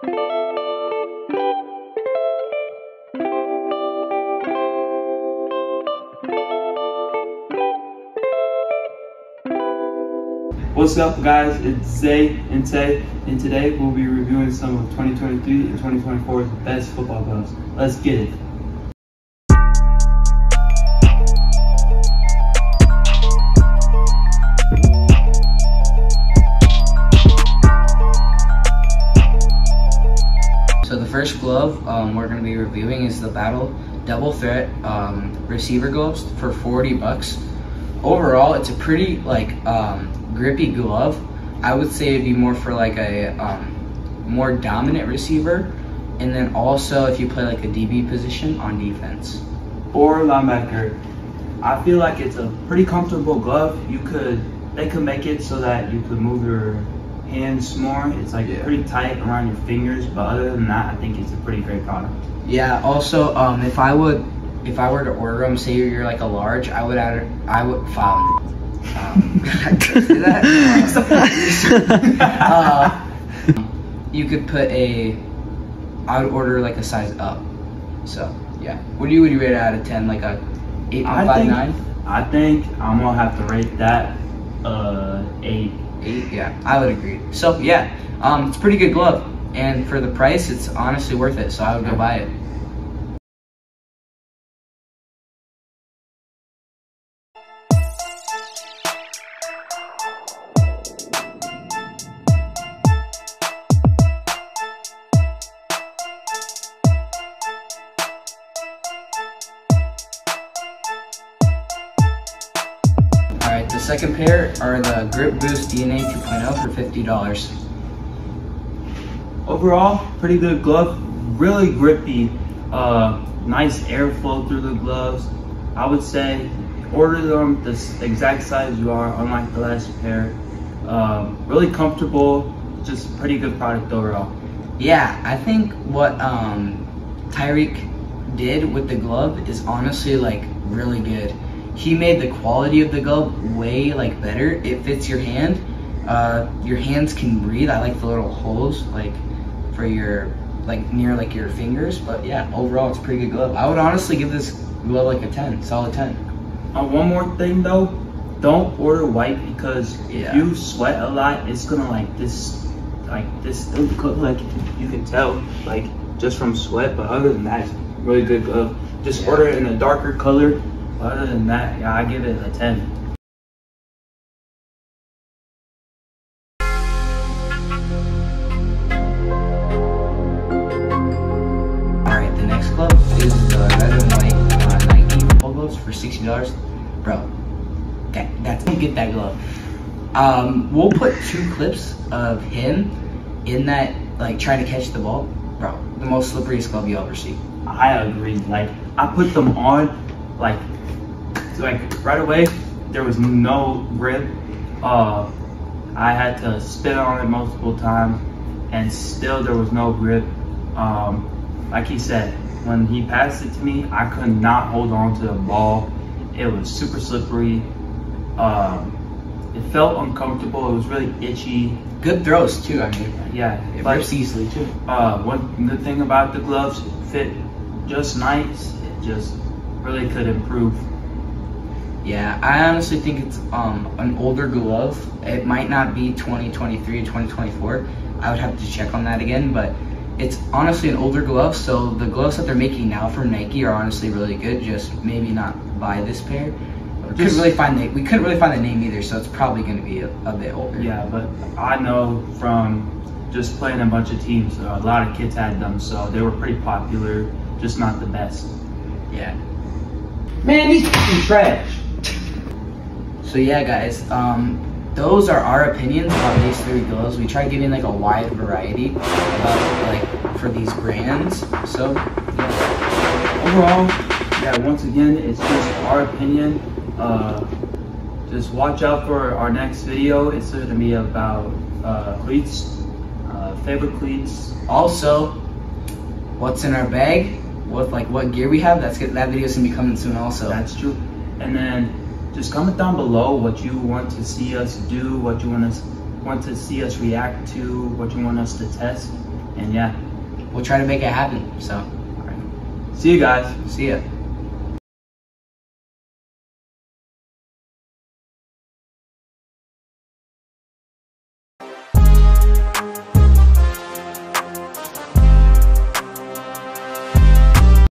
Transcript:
What's up guys, it's Zay and Tay, and today we'll be reviewing some of 2023 and 2024's best football gloves. Let's get it. First glove um, we're going to be reviewing is the Battle Double Threat um, Receiver Gloves for 40 bucks. Overall, it's a pretty like um, grippy glove. I would say it'd be more for like a um, more dominant receiver, and then also if you play like a DB position on defense. Or linebacker. I feel like it's a pretty comfortable glove. You could, they could make it so that you could move your hands more. It's like Yeah. pretty tight around your fingers, but other than that, I think it's a pretty great product. Yeah. Also, um, if I would, if I were to order them, say you're like a large, I would add, I would. Um, that? uh, you could put a. I would order like a size up. So yeah. What do you would you rate out of ten? Like a eight I point five think- nine? I think I'm gonna have to rate that uh eight. Eight. Yeah, I would agree. So yeah, um, it's pretty good glove, and for the price, it's honestly worth it. So I would go buy it. Second pair are the Grip Boost DNA 2.0 for fifty dollars. Overall, pretty good glove. Really grippy. Uh, nice airflow through the gloves. I would say order them the exact size you are, unlike the last pair. Um, really comfortable. Just pretty good product overall. Yeah, I think what um, Tyreek did with the glove is honestly like really good. He made the quality of the glove way like better. It fits your hand. Uh, your hands can breathe. I like the little holes like for your like near like your fingers. But yeah, overall it's a pretty good glove. I would honestly give this glove like a ten, solid ten. Uh, one more thing though, don't order white because Yeah. if you sweat a lot, it's gonna like this, like this. It'll look like you can tell, like just from sweat. But other than that, it's really good glove. Just Yeah. order it in a darker color. Other than that, yeah, I give it a ten. Alright, the next glove is the red and white uh, Nike football gloves for sixty dollars. Bro, that that's get that glove. Um, we'll put two clips of him in that like trying to catch the ball. Bro, the most slipperiest glove you'll ever see. I agree. Like I put them on, like like right away. There was no grip. Uh, I had to spit on it multiple times, and still there was no grip. Um, like he said, when he passed it to me, I could not hold on to the ball. It was super slippery. Um, it felt uncomfortable. It was really itchy. Good throws too. I mean, Yeah, it but- rips easily too. uh, one good thing about the gloves, fit just nice. It just really could improve. Yeah, I honestly think it's um, an older glove. It might not be 2023 2024. I would have to check on that again, but it's honestly an older glove. So the gloves that they're making now from Nike are honestly really good. Just maybe not buy this pair. We couldn't really find the we couldn't really find the name either, so it's probably going to be a, a bit older. Yeah, but I know from just playing a bunch of teams, a lot of kids had them, so they were pretty popular, just not the best. Yeah. Man, these fucking trash. So yeah, guys, um, those are our opinions about these three gloves. We try giving like a wide variety about like for these brands. So yeah. Overall, yeah, once again, it's just our opinion. Uh, just watch out for our next video. It's going to be about uh, cleats, uh, favorite cleats, Also, what's in our bag? What like what gear we have? That's good. That video's gonna be coming soon. Also. That's true. And then just comment down below what you want to see us do, what you want us want to see us react to, what you want us to test, And yeah, We'll try to make it happen. So, see you guys. see ya.